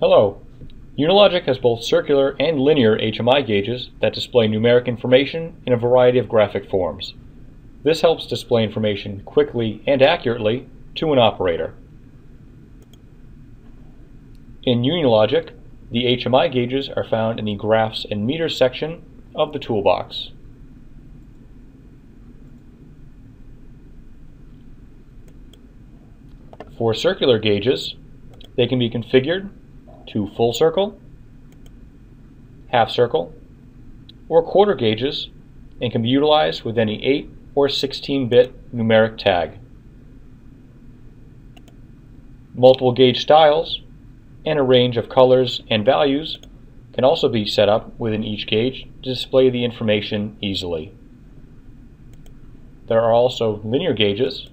Hello. Unilogic has both circular and linear HMI gauges that display numeric information in a variety of graphic forms. This helps display information quickly and accurately to an operator. In Unilogic, the HMI gauges are found in the Graphs and Meters section of the toolbox. For circular gauges, they can be configured to full circle, half circle, or quarter gauges and can be utilized with any 8 or 16-bit numeric tag. Multiple gauge styles and a range of colors and values can also be set up within each gauge to display the information easily. There are also linear gauges.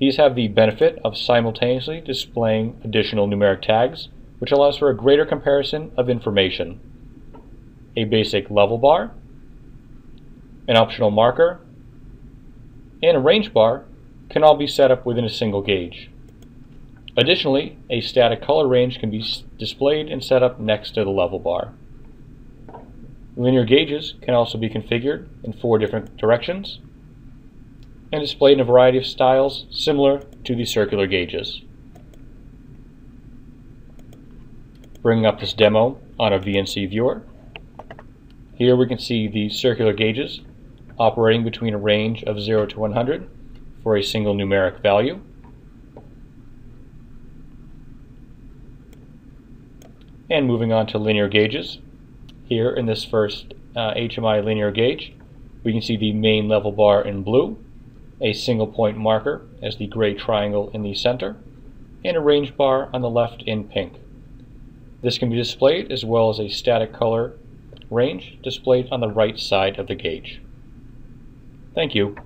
These have the benefit of simultaneously displaying additional numeric tags, which allows for a greater comparison of information. A basic level bar, an optional marker, and a range bar can all be set up within a single gauge. Additionally, a static color range can be displayed and set up next to the level bar. Linear gauges can also be configured in four different directions and displayed in a variety of styles similar to the circular gauges. Bringing up this demo on a VNC viewer. Here we can see the circular gauges operating between a range of 0 to 100 for a single numeric value. And moving on to linear gauges. Here in this first uh, HMI linear gauge, we can see the main level bar in blue, a single point marker as the gray triangle in the center, and a range bar on the left in pink. This can be displayed as well as a static color range displayed on the right side of the gauge. Thank you.